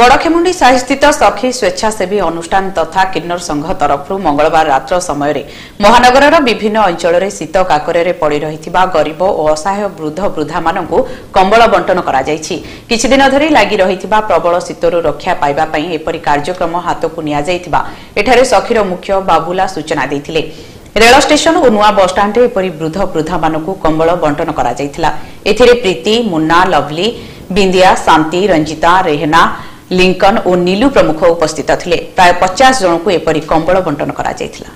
ବଡ଼ଖେମୁଣ୍ଡି ସାହିସ୍ଥିତ ସଖୀ ସ୍ୱେଚ୍ଛାସେବୀ ଅନୁଷ୍ଠାନ ତଥା କିନ୍ନର ସଂଘ ତରଫରୁ ମଙ୍ଗଳବାର ରାତ୍ର ସମୟରେ ମହାନଗରର ବିଭିନ୍ନ ଅଞ୍ଚଳରେ ଶୀତ କାକରରେ ପଡ଼ି ରହିଥିବା ଗରିବ ଓ ଅସହାୟ ବୃଦ୍ଧ ବୃଦ୍ଧାମାନଙ୍କୁ କମ୍ବଳ ବଣ୍ଟନ କରାଯାଇଛି। କିଛିଦିନ ଧରି ଲାଗି ରହିଥିବା ପ୍ରବଳ ଶୀତରୁ ରକ୍ଷା ପାଇବା ପାଇଁ ଏପରି କାର୍ଯ୍ୟକ୍ରମ ହାତକୁ ନିଆଯାଇଥିବା ଏଠାରେ ସଖୀର ମୁଖ୍ୟ ବାବୁଲା ସୂଚନା ଦେଇଥିଲେ। ରେଳ ଷ୍ଟେସନ ଓ ନୂଆ ବସ୍ଷ୍ଟାଣ୍ଡରେ ଏପରି ବୃଦ୍ଧ ବୃଦ୍ଧାମାନଙ୍କୁ କମ୍ବଳ ବଣ୍ଟନ କରାଯାଇଥିଲା। ଏଥିରେ ପ୍ରୀତି ମୁନ୍ନା ଲଭଲି ବିନ୍ଦିଆ ଶାନ୍ତି ରଞ୍ଜିତା ରେହନା ଲିଙ୍କନ ଓ ନିଲୁ ପ୍ରମୁଖ ଉପସ୍ଥିତ ଥିଲେ। ପ୍ରାୟ ପଚାଶ ଜଣଙ୍କୁ ଏପରି କମ୍ବଳ ବଣ୍ଟନ କରାଯାଇଥିଲା।